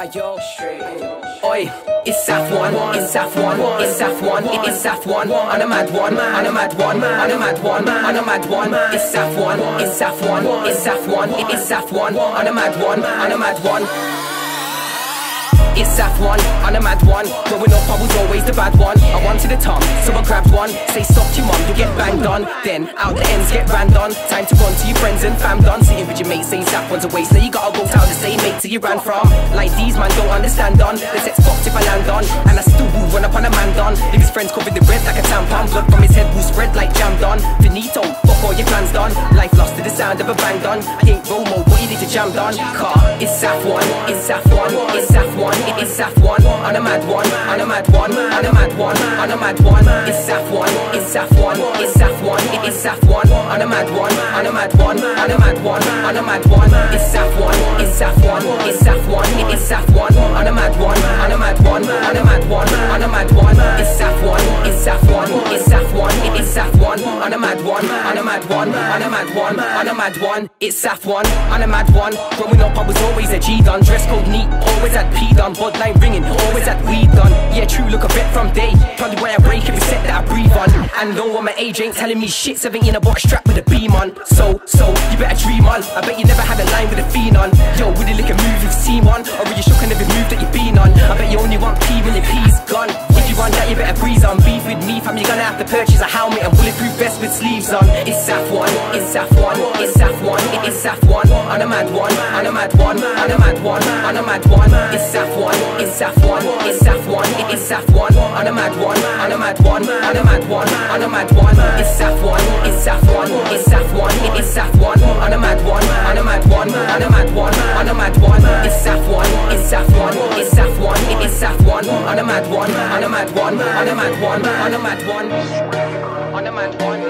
Ayo, Oi, it's Safone, it's Safone, it's Safone, it's Safone, on a mad one, on a mad one, on a mad one, on a mad one, it's Safone, it's Safone, it's Safone, it's Safone, on a mad one, on a mad one. It's Safone, I'm a mad one. Growing up, I was always the bad one. I wanted a tongue, so I grabbed one. Say stop to your mum, you get banged on. Then out the ends get ran on. Time to run to your friends and fam done. Sitting with your mates, saying one's a waste. Now you gotta go tell the same mate to you ran from. Like these man don't understand on. The set's fucked if I land on. And I still will run up on a man done. Leave his friends covered in red like a tampon. Blood from his head will spread like jam on Finito, fuck all your plans done. Life lost to the sound of a bang done. I ain't Romo, but you need to jam done. Car, it's Safone, it's Saf one, it's Safone, it's Safone on a mad one, on a mad one, on a mad one, on a mad one. It's Safone, it's Saf one, it's Safone, it's Safone, on a mad one, on a mad one, on a mad one, on a mad one. It's Saf one, it's Safone, it's Safone, it's Safone, on a mad one, on a mad one, on a mad one, on a mad one. It's Safone, it's Safone, it's Safone, it's Safone, on a mad one, mad one, on a mad one, on a mad one. It's Safone, on a mad one. Growing up, I was always a G done, dress code neat, always had P done, line ringing, always had weed done. Yeah, true, look a vet from day. Probably why I break every set that I breathe on. And know what my age ain't telling me shit. 17 a box strapped with a beam on. So, so, you better dream on. I bet you never had a line with a fiend on. Yo, would it like a move you've seen one? Or are you shook every move that you've been on? I bet you only want P when your P's gone. You that, you better breeze on. Beef with me, fam, you're gonna have to purchase a helmet and bulletproof vest with sleeves on. It's Safone, it's Safone, it's Safone, it's Safone. On a mad one, on a mad one, on a mad one, on a mad one. It's Safone, it's Saf one, it's Safone, it's Safone. On a mad one, on a mad one, on a mad one, on a mad one. It's Safone, it's Safone, it's Safone, it's Safone. On a mad one, on a mad one, on a mad one, on a mad one. It's Saf mad one, on a mad one, on a mad one, on a mad one.